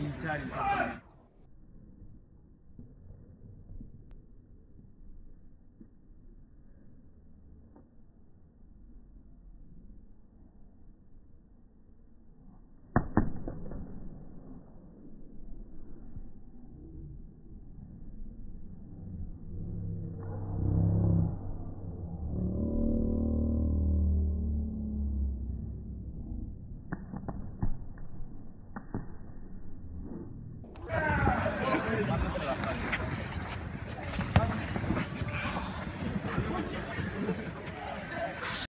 İntihar intihar.